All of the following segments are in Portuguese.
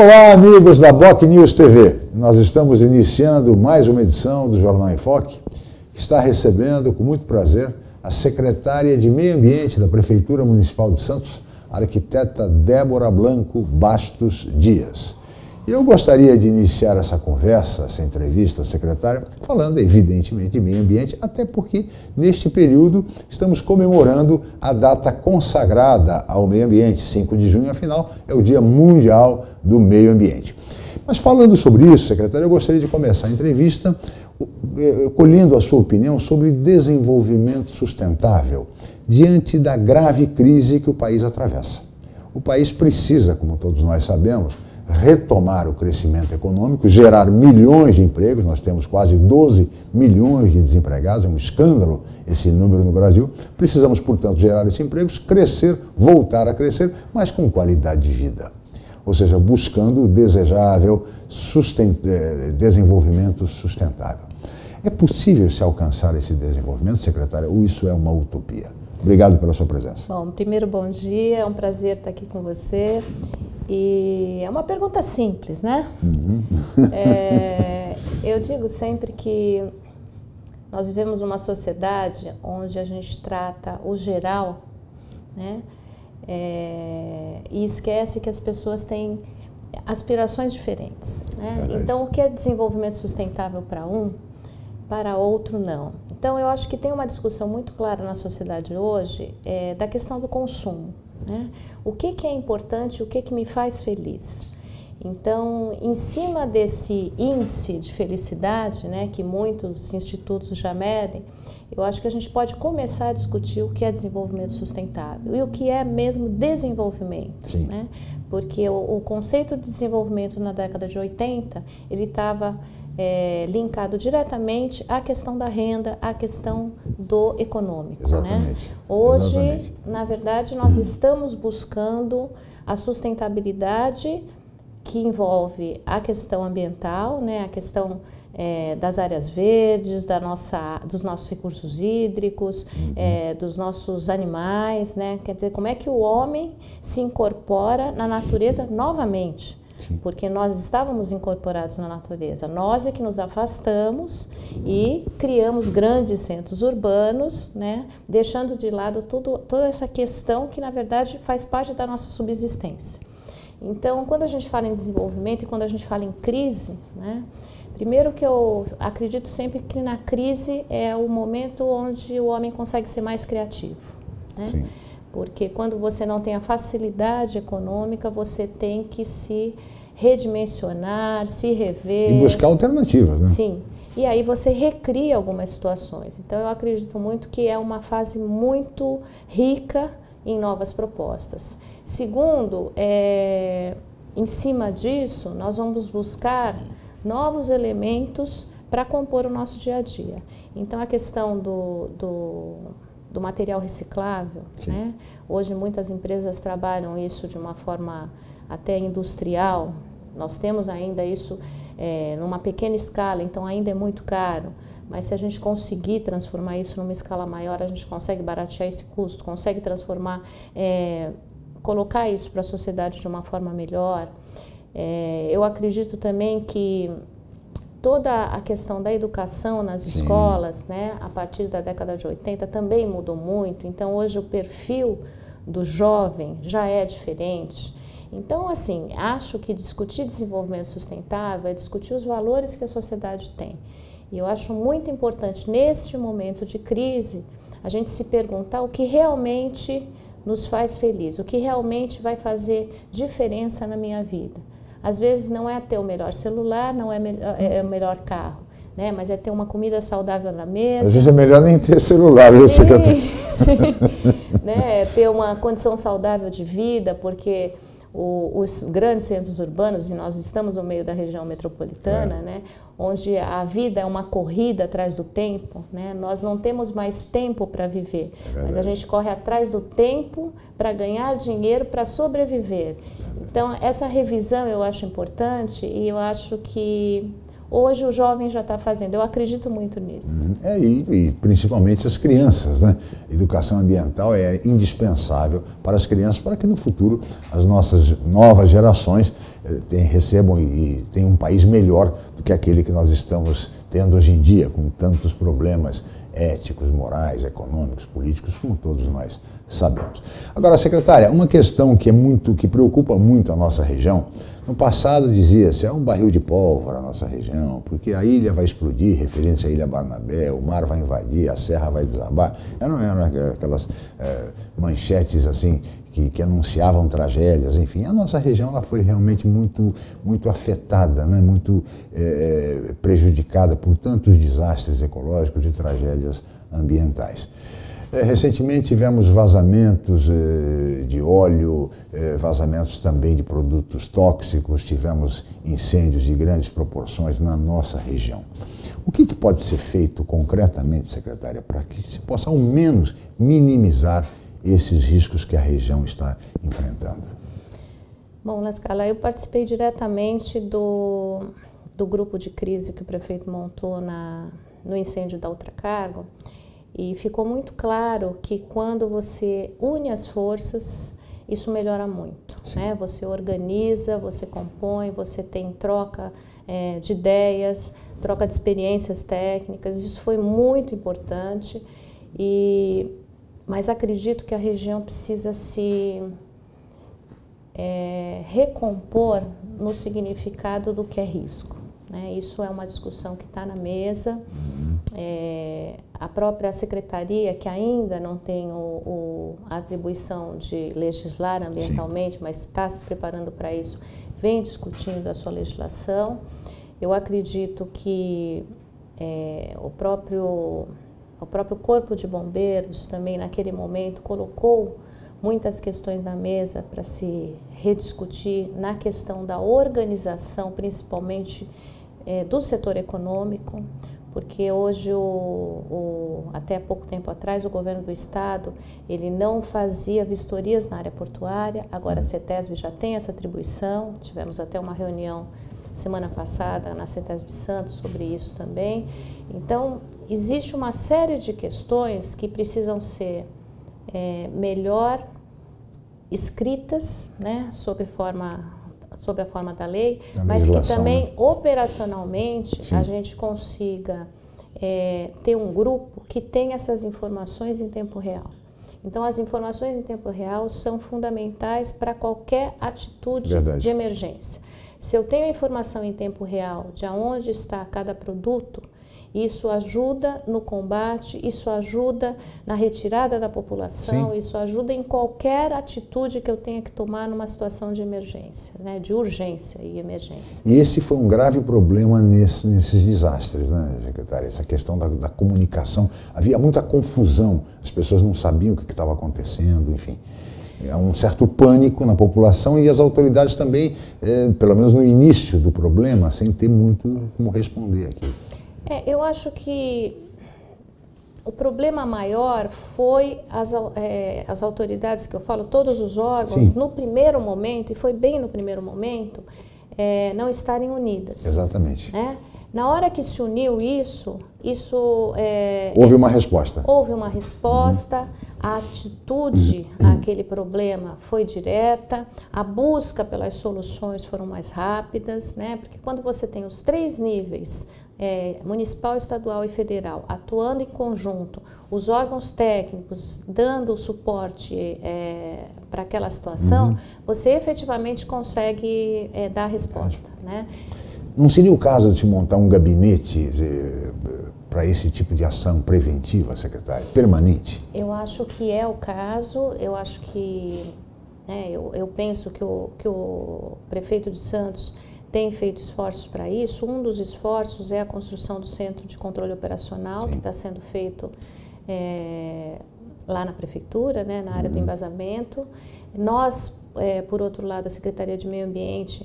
Olá, amigos da Boc News TV. Nós estamos iniciando mais uma edição do Jornal em Foque. Está recebendo com muito prazer a secretária de Meio Ambiente da Prefeitura Municipal de Santos, arquiteta Débora Blanco Bastos Dias. Eu gostaria de iniciar essa conversa, essa entrevista, secretária, falando evidentemente de meio ambiente, até porque neste período estamos comemorando a data consagrada ao meio ambiente. 5 de junho, afinal, é o Dia Mundial do Meio Ambiente. Mas falando sobre isso, secretária, eu gostaria de começar a entrevista eh, colhendo a sua opinião sobre desenvolvimento sustentável diante da grave crise que o país atravessa. O país precisa, como todos nós sabemos, retomar o crescimento econômico, gerar milhões de empregos, nós temos quase 12 milhões de desempregados, é um escândalo esse número no Brasil. Precisamos, portanto, gerar esses empregos, crescer, voltar a crescer, mas com qualidade de vida. Ou seja, buscando o desejável sustent... Eh, desenvolvimento sustentável. É possível se alcançar esse desenvolvimento, secretária, ou isso é uma utopia? Obrigado pela sua presença. Bom, primeiro, bom dia, é um prazer estar aqui com você. E é uma pergunta simples, né? Uhum. É, eu digo sempre que nós vivemos uma sociedade onde a gente trata o geral, né? É, e esquece que as pessoas têm aspirações diferentes. Né? Então, o que é desenvolvimento sustentável para um, para outro não. Então, eu acho que tem uma discussão muito clara na sociedade hoje é, da questão do consumo. Né? O que, que é importante, o que, que me faz feliz? Então, em cima desse índice de felicidade, né, que muitos institutos já medem, eu acho que a gente pode começar a discutir o que é desenvolvimento sustentável e o que é mesmo desenvolvimento. Né? Porque o, o conceito de desenvolvimento na década de 80, ele estava é, linkado diretamente à questão da renda, à questão do econômico. Né? Exatamente. Né? Hoje, Exatamente. na verdade, nós estamos buscando a sustentabilidade que envolve a questão ambiental, né? a questão é, das áreas verdes, da nossa, dos nossos recursos hídricos, uhum. é, dos nossos animais, né? quer dizer, como é que o homem se incorpora na natureza novamente. Sim. porque nós estávamos incorporados na natureza. Nós é que nos afastamos e criamos grandes centros urbanos, né, deixando de lado tudo, toda essa questão que, na verdade, faz parte da nossa subsistência. Então, quando a gente fala em desenvolvimento e quando a gente fala em crise, né, primeiro que eu acredito sempre que na crise é o momento onde o homem consegue ser mais criativo. Né? Sim porque quando você não tem a facilidade econômica, você tem que se redimensionar, se rever. E buscar alternativas, né? Sim. E aí você recria algumas situações. Então eu acredito muito que é uma fase muito rica em novas propostas. Segundo, é, em cima disso, nós vamos buscar novos elementos para compor o nosso dia a dia. Então a questão do, do do material reciclável. Né? Hoje muitas empresas trabalham isso de uma forma até industrial. Nós temos ainda isso é, numa pequena escala, então ainda é muito caro. Mas se a gente conseguir transformar isso numa escala maior, a gente consegue baratear esse custo, consegue transformar, é, colocar isso para a sociedade de uma forma melhor. É, eu acredito também que toda a questão da educação nas Sim. escolas, né, a partir da década de 80 também mudou muito. Então hoje o perfil do jovem já é diferente. Então, assim, acho que discutir desenvolvimento sustentável é discutir os valores que a sociedade tem. E eu acho muito importante, neste momento de crise, a gente se perguntar o que realmente nos faz feliz, o que realmente vai fazer diferença na minha vida. Às vezes não é ter o melhor celular, não é, é, é o melhor carro, né? Mas é ter uma comida saudável na mesa. Às vezes é melhor nem ter celular? Sim, sim. né? Ter uma condição saudável de vida, porque o, os grandes centros urbanos, e nós estamos no meio da região metropolitana, é. né, onde a vida é uma corrida atrás do tempo, né, nós não temos mais tempo para viver, é mas a gente corre atrás do tempo para ganhar dinheiro, para sobreviver. Então, essa revisão eu acho importante e eu acho que Hoje o jovem já está fazendo, eu acredito muito nisso. Uhum. É, e, e, principalmente as crianças, né? Educação ambiental é indispensável para as crianças, para que no futuro as nossas novas gerações eh, tem, recebam e tenham um país melhor do que aquele que nós estamos tendo hoje em dia, com tantos problemas éticos, morais, econômicos, políticos, como todos nós sabemos. Agora, secretária, uma questão que é muito, que preocupa muito a nossa região no passado dizia-se, é um barril de pólvora a nossa região, porque a ilha vai explodir, referência à Ilha Barnabé, o mar vai invadir, a serra vai desabar. Eram, eram aquelas é, manchetes assim que, que, anunciavam tragédias, enfim. A nossa região ela foi realmente muito, muito afetada, né? muito é, prejudicada por tantos desastres ecológicos e tragédias ambientais. É, recentemente tivemos vazamentos é, de óleo, é, vazamentos também de produtos tóxicos, tivemos incêndios de grandes proporções na nossa região. O que, que pode ser feito concretamente, secretária, para que se possa ao menos minimizar esses riscos que a região está enfrentando? Bom, Lascala, eu participei diretamente do, do grupo de crise que o prefeito montou na, no incêndio da Ultracargo. E ficou muito claro que quando você une as forças, isso melhora muito. Né? Você organiza, você compõe, você tem troca é, de ideias, troca de experiências técnicas. Isso foi muito importante. E, mas acredito que a região precisa se é, recompor no significado do que é risco. Né? Isso é uma discussão que está na mesa. Uhum. É, a própria secretaria, que ainda não tem o, o, a atribuição de legislar ambientalmente, Sim. mas está se preparando para isso, vem discutindo a sua legislação. Eu acredito que é, o, próprio, o próprio Corpo de Bombeiros também, naquele momento, colocou muitas questões na mesa para se rediscutir na questão da organização, principalmente é, do setor econômico, porque hoje, o, o, até pouco tempo atrás, o governo do estado ele não fazia vistorias na área portuária, agora a CETESB já tem essa atribuição, tivemos até uma reunião semana passada na CETESB Santos sobre isso também. Então, existe uma série de questões que precisam ser é, melhor escritas, né, sob forma sob a forma da lei, da mas que também né? operacionalmente Sim. a gente consiga é, ter um grupo que tenha essas informações em tempo real. Então, as informações em tempo real são fundamentais para qualquer atitude Verdade. de emergência. Se eu tenho a informação em tempo real de onde está cada produto, isso ajuda no combate, isso ajuda na retirada da população, Sim. isso ajuda em qualquer atitude que eu tenha que tomar numa situação de emergência, né, de urgência e emergência. E esse foi um grave problema nesse, nesses desastres, né, secretária? Essa questão da, da comunicação. Havia muita confusão, as pessoas não sabiam o que estava acontecendo, enfim há um certo pânico na população e as autoridades também, é, pelo menos no início do problema, sem ter muito como responder aqui. É, eu acho que o problema maior foi as, é, as autoridades que eu falo, todos os órgãos, Sim. no primeiro momento, e foi bem no primeiro momento, é, não estarem unidas. Exatamente. Né? Na hora que se uniu isso, isso. É, houve uma resposta. Houve uma resposta, a atitude àquele problema foi direta, a busca pelas soluções foram mais rápidas, né? Porque quando você tem os três níveis é, municipal, estadual e federal atuando em conjunto, os órgãos técnicos dando o suporte é, para aquela situação, uhum. você efetivamente consegue é, dar resposta. Né? Não seria o caso de se montar um gabinete é, para esse tipo de ação preventiva, secretário, permanente? Eu acho que é o caso, eu acho que, né, eu, eu penso que o, que o prefeito de Santos tem feito esforços para isso. Um dos esforços é a construção do Centro de Controle Operacional, Sim. que está sendo feito é, lá na Prefeitura, né, na área uhum. do embasamento. Nós, é, por outro lado, a Secretaria de Meio Ambiente,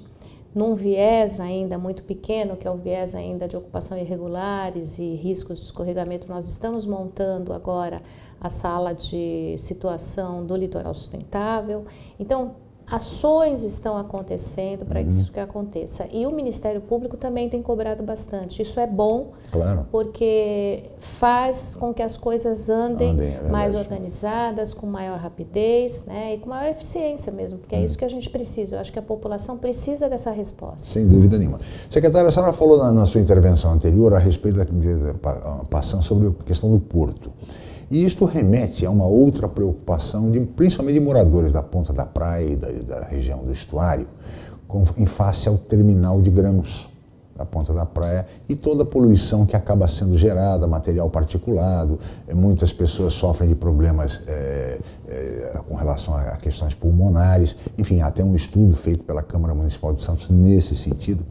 num viés ainda muito pequeno, que é o viés ainda de ocupação irregulares e riscos de escorregamento, nós estamos montando agora a sala de situação do litoral sustentável. Então, ações estão acontecendo para uhum. isso que aconteça. E o Ministério Público também tem cobrado bastante. Isso é bom, claro. porque faz com que as coisas andem, andem é mais organizadas, com maior rapidez né, e com maior eficiência mesmo, porque é uhum. isso que a gente precisa. Eu acho que a população precisa dessa resposta. Sem dúvida nenhuma. Secretária, a senhora falou na, na sua intervenção anterior a respeito da, passando sobre a questão do porto. E isto remete a uma outra preocupação, de, principalmente de moradores da ponta da praia e da, da região do estuário, com, em face ao terminal de grãos da ponta da praia e toda a poluição que acaba sendo gerada, material particulado. É, muitas pessoas sofrem de problemas é, é, com relação a questões pulmonares. Enfim, há até um estudo feito pela Câmara Municipal de Santos nesse sentido.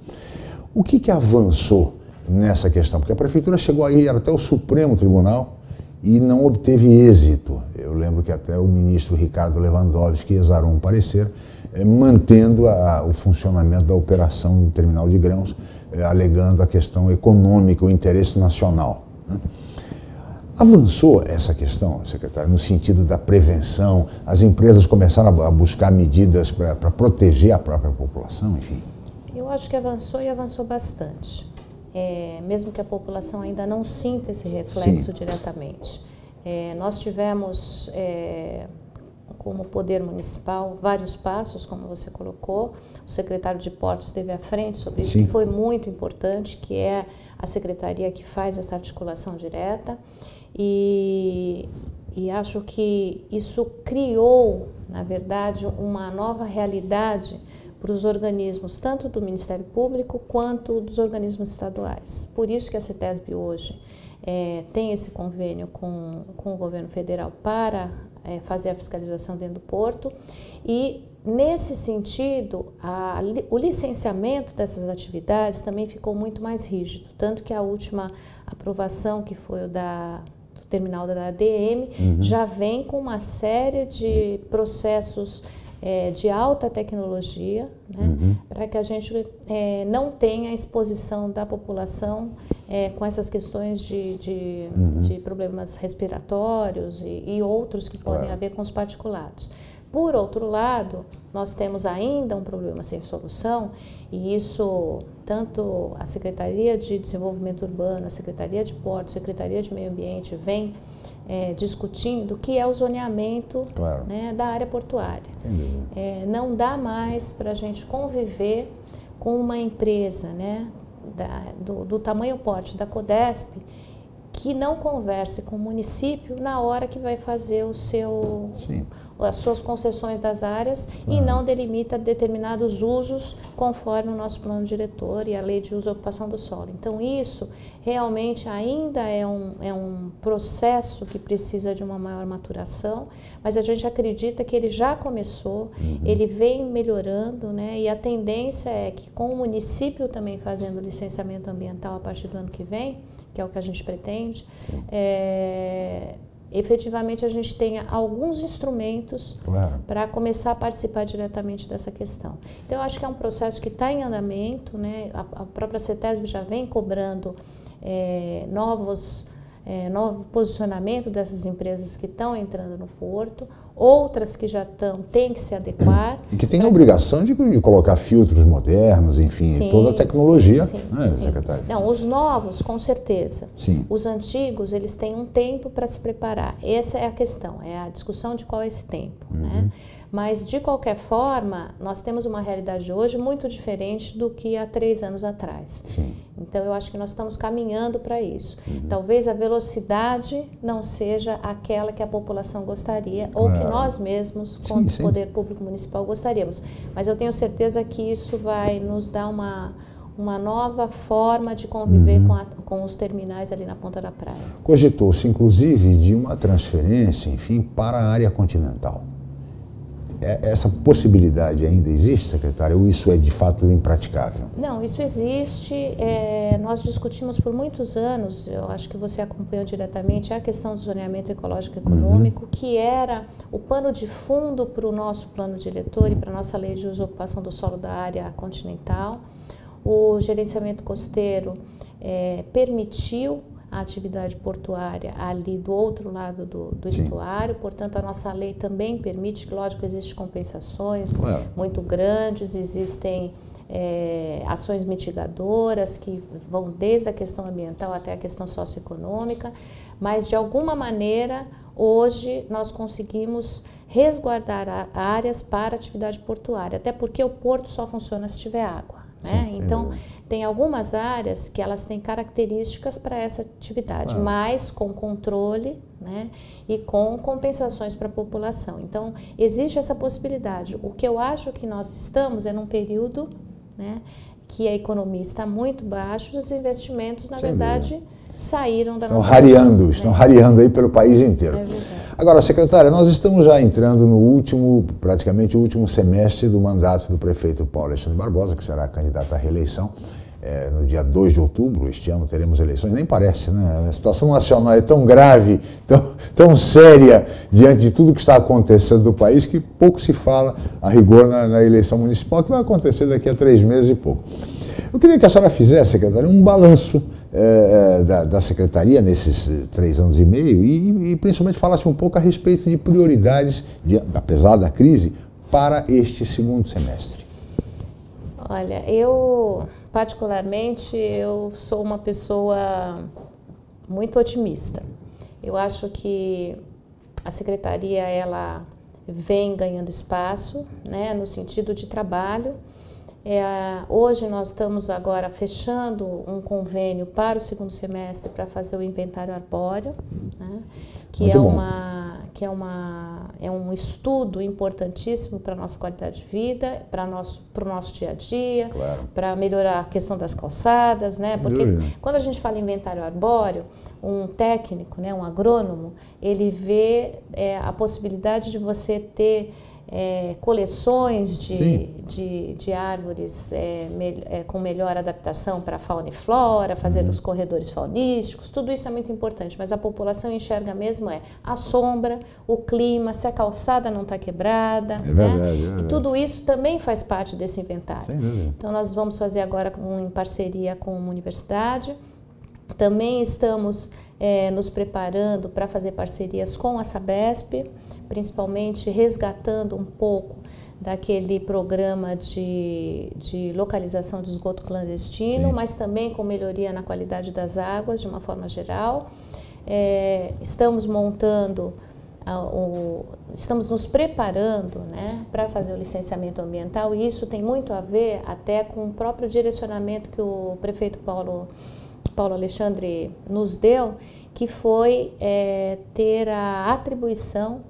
O que, que avançou nessa questão? Porque a Prefeitura chegou a ir até o Supremo Tribunal e não obteve êxito. Eu lembro que até o ministro Ricardo Lewandowski exarou um parecer eh, mantendo a, o funcionamento da operação do terminal de grãos, eh, alegando a questão econômica, o interesse nacional. Né? Avançou essa questão, secretário, no sentido da prevenção? As empresas começaram a buscar medidas para proteger a própria população, enfim? Eu acho que avançou e avançou bastante é, mesmo que a população ainda não sinta esse reflexo Sim. diretamente. É, nós tivemos, é, como poder municipal, vários passos, como você colocou. O secretário de Portos esteve à frente sobre isso, Sim. que foi muito importante, que é a secretaria que faz essa articulação direta. E, e acho que isso criou, na verdade, uma nova realidade para os organismos, tanto do Ministério Público quanto dos organismos estaduais. Por isso que a CETESB hoje é, tem esse convênio com, com o governo federal para é, fazer a fiscalização dentro do porto e Nesse sentido, a, o licenciamento dessas atividades também ficou muito mais rígido, tanto que a última aprovação, que foi o da, do terminal da ADM, uhum. já vem com uma série de processos é, de alta tecnologia, né, uhum. para que a gente é, não tenha exposição da população é, com essas questões de, de, uhum. de problemas respiratórios e, e, outros que podem claro. haver com os particulados. Por outro lado, nós temos ainda um problema sem solução, e isso tanto a Secretaria de Desenvolvimento Urbano, a Secretaria de Portos, a Secretaria de Meio Ambiente vem é, discutindo, que é o zoneamento claro. né, da área portuária. É, não dá mais para a gente conviver com uma empresa né, da, do, do tamanho porte da Codesp que não converse com o município na hora que vai fazer o seu, Sim as suas concessões das áreas uhum. e não delimita determinados usos conforme o nosso plano diretor e a lei de uso e ocupação do solo. Então, isso realmente ainda é um, é um processo que precisa de uma maior maturação, mas a gente acredita que ele já começou, uhum. ele vem melhorando, né? E a tendência é que com o município também fazendo licenciamento ambiental a partir do ano que vem, que é o que a gente pretende, é, efetivamente a gente tenha alguns instrumentos claro. para começar a participar diretamente dessa questão. Então, eu acho que é um processo que está em andamento, né? a, a própria CETESB já vem cobrando é, novos é, novo posicionamento dessas empresas que estão entrando no porto, outras que já estão têm que se adequar. E que têm a obrigação de, de, colocar filtros modernos, enfim, sim, toda a tecnologia, sim, sim, né, secretário? Não, os novos, com certeza. Sim. Os antigos, eles têm um tempo para se preparar. Essa é a questão, é a discussão de qual é esse tempo, né? uhum. né? Mas, de qualquer forma, nós temos uma realidade hoje muito diferente do que há três anos atrás. Sim. Então, eu acho que nós estamos caminhando para isso. Uhum. Talvez a velocidade não seja aquela que a população gostaria ou que nós mesmos, como poder público municipal, gostaríamos. Mas eu tenho certeza que isso vai nos dar uma uma nova forma de conviver uhum. com, a, com, os terminais ali na ponta da praia. Cogitou-se, inclusive, de uma transferência, enfim, para a área continental. É, essa possibilidade ainda existe, secretária, ou isso é de fato impraticável? Não, isso existe. É, nós discutimos por muitos anos, eu acho que você acompanhou diretamente, a questão do zoneamento ecológico e econômico, uhum. que era o pano de fundo para o nosso plano diretor e para a nossa lei de uso e ocupação do solo da área continental. O gerenciamento costeiro é, permitiu a atividade portuária ali do outro lado do, do estuário, portanto, a nossa lei também permite, lógico, existem compensações claro. muito grandes, existem é, ações mitigadoras que vão desde a questão ambiental até a questão socioeconômica, mas de alguma maneira hoje nós conseguimos resguardar áreas para atividade portuária, até porque o porto só funciona se tiver água. Né? Sim, então, tem algumas áreas que elas têm características para essa atividade, ah. mas com controle né, e com compensações para a população. Então, existe essa possibilidade. O que eu acho que nós estamos é num período né, que a economia está muito baixa, os investimentos, na Sem verdade, dúvida. saíram da estão nossa rareando, Estão rareando aí pelo país inteiro. É Agora, secretária, nós estamos já entrando no último, praticamente o último semestre do mandato do prefeito Paulo Alexandre Barbosa, que será candidato à reeleição. É, no dia 2 de outubro, este ano teremos eleições, nem parece, né? A situação nacional é tão grave, tão, tão séria diante de tudo que está acontecendo no país que pouco se fala a rigor na, na eleição municipal, que vai acontecer daqui a três meses e pouco. Eu queria que a senhora fizesse, secretária, um balanço é, da, da, secretaria nesses três anos e meio e, e, principalmente falasse um pouco a respeito de prioridades, de, apesar da crise, para este segundo semestre. Olha, eu particularmente eu sou uma pessoa muito otimista. Eu acho que a secretaria ela vem ganhando espaço, né, no sentido de trabalho é, hoje nós estamos agora fechando um convênio para o segundo semestre para fazer o inventário arbóreo, né, que, é uma, que é, uma, é um estudo importantíssimo para a nossa qualidade de vida, para nosso, o nosso dia a dia, claro. para melhorar a questão das calçadas, né? Porque quando a gente fala em inventário arbóreo, um técnico, né, um agrônomo, ele vê é, a possibilidade de você ter é, coleções de, de, de, árvores é, me, é, com melhor adaptação para fauna e flora, fazer uhum. os corredores faunísticos, tudo isso é muito importante, mas a população enxerga mesmo é a sombra, o clima, se a calçada não está quebrada. É verdade, né? é verdade. E tudo isso também faz parte desse inventário. Então nós vamos fazer agora um, em parceria com uma universidade. Também estamos é, nos preparando para fazer parcerias com a Sabesp principalmente resgatando um pouco daquele programa de, de localização de esgoto clandestino, Sim. mas também com melhoria na qualidade das águas de uma forma geral. É, estamos montando, o, estamos nos preparando né, para fazer o licenciamento ambiental e isso tem muito a ver até com o próprio direcionamento que o prefeito Paulo, Paulo Alexandre nos deu, que foi é, ter a atribuição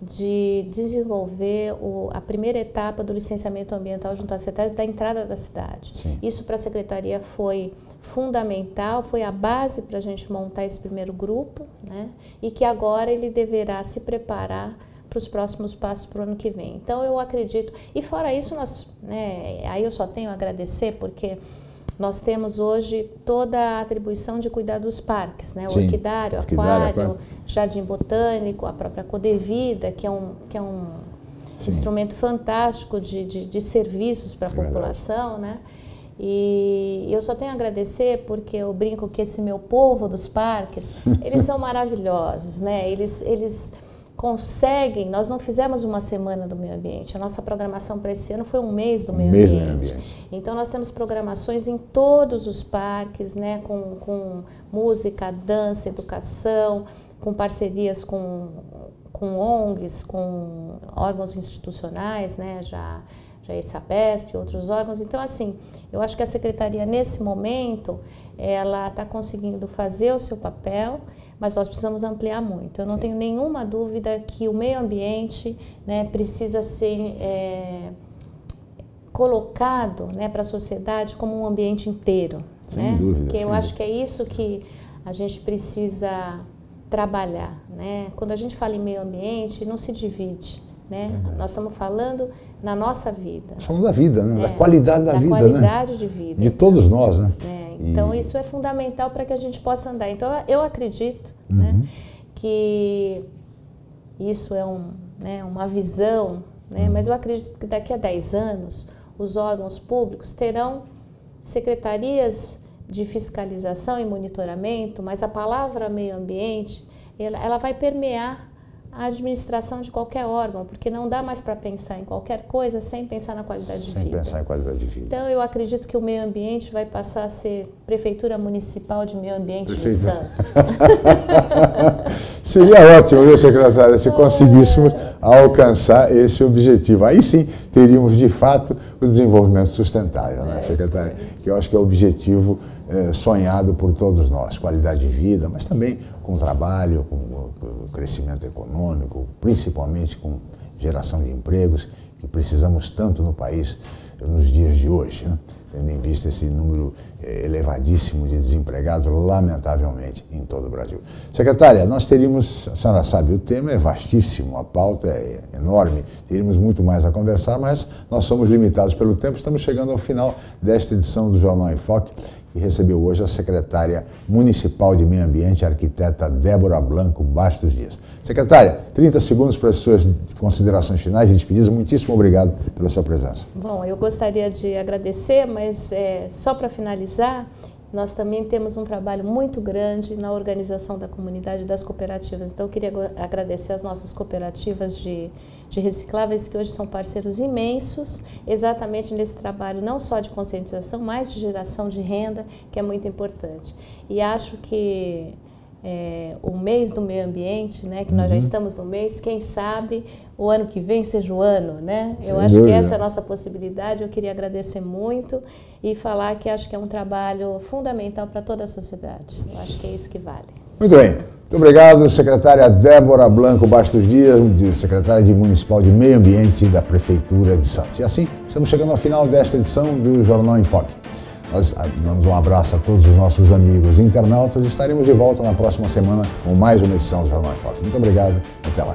de desenvolver o, a primeira etapa do licenciamento ambiental junto à CETESB da entrada da cidade. Sim. Isso para a Secretaria foi fundamental, foi a base para a gente montar esse primeiro grupo, né? e que agora ele deverá se preparar para os próximos passos para o ano que vem. Então eu acredito, e fora isso, nós, né, aí eu só tenho a agradecer, porque nós temos hoje toda a atribuição de cuidar dos parques, né? O Sim, orquidário, orquidário, aquário, jardim botânico, a própria Codevida, que é um, que é um instrumento fantástico de, de, de serviços para a é população, né? E eu só tenho a agradecer porque eu brinco que esse meu povo dos parques, eles são maravilhosos, né? Eles, eles conseguem. Nós não fizemos uma semana do meio ambiente. A nossa programação para esse ano foi um mês do meio, mês ambiente. meio ambiente. Então nós temos programações em todos os parques, né, com, com música, dança, educação, com parcerias com, com ONGs, com órgãos institucionais, né, já já é SAPESP, outros órgãos. Então, assim, eu acho que a secretaria, nesse momento, ela está conseguindo fazer o seu papel, mas nós precisamos ampliar muito. Eu não Sim. tenho nenhuma dúvida que o meio ambiente né, precisa ser é, colocado né, para a sociedade como um ambiente inteiro. Sem né? dúvida. Porque eu acho que é isso que a gente precisa trabalhar. Né? Quando a gente fala em meio ambiente, não se divide. Né? Nós estamos falando na nossa vida. Falando da vida, né? É, da qualidade da, da vida. Da né? qualidade né? de vida. De todos nós, né? É. Então, e... isso é fundamental para que a gente possa andar. Então, eu acredito uhum. né, que isso é um, né, uma visão, né, uhum. mas eu acredito que daqui a 10 anos os órgãos públicos terão secretarias de fiscalização e monitoramento, mas a palavra meio ambiente, ela, ela vai permear a administração de qualquer órgão, porque não dá mais para pensar em qualquer coisa sem pensar na qualidade sem de vida. Sem pensar em qualidade de vida. Então, eu acredito que o meio ambiente vai passar a ser Prefeitura Municipal de Meio Ambiente Prefeito. de Santos. Seria ótimo, viu, secretária, se conseguíssemos alcançar esse objetivo. Aí sim teríamos, de fato, o desenvolvimento sustentável, né, é, secretária? Que eu acho que é o objetivo sonhado por todos nós. Qualidade de vida, mas também com trabalho, com crescimento econômico, principalmente com geração de empregos, que precisamos tanto no país nos dias de hoje, né? tendo em vista esse número eh, elevadíssimo de desempregados, lamentavelmente, em todo o Brasil. Secretária, nós teríamos, a senhora sabe, o tema é vastíssimo, a pauta é enorme, teríamos muito mais a conversar, mas nós somos limitados pelo tempo, estamos chegando ao final desta edição do Jornal em Foque, e recebeu hoje a secretária municipal de Meio Ambiente, a arquiteta Débora Blanco Bastos Dias. Secretária, 30 segundos para as suas considerações finais e despedidas. Muitíssimo obrigado pela sua presença. Bom, eu gostaria de agradecer, mas é, só para finalizar, nós também temos um trabalho muito grande na organização da comunidade das cooperativas. Então, eu queria agradecer as nossas cooperativas de, de recicláveis, que hoje são parceiros imensos, exatamente nesse trabalho, não só de conscientização, mas de geração de renda, que é muito importante. E acho que é, o mês do meio ambiente, né, que nós já uhum. estamos no mês, quem sabe o ano que vem seja o ano, né? Eu Sem acho dúvida. que essa é a nossa possibilidade. Eu queria agradecer muito e falar que acho que é um trabalho fundamental para toda a sociedade. Eu acho que é isso que vale. Muito bem. Muito obrigado, secretária Débora Blanco Bastos Dias, secretária de Municipal de Meio Ambiente da Prefeitura de Santos. E assim, estamos chegando ao final desta edição do Jornal em Foque. Nós damos um abraço a todos os nossos amigos internautas estaremos de volta na próxima semana com mais uma edição do Jornal em Foco. Muito obrigado, até lá.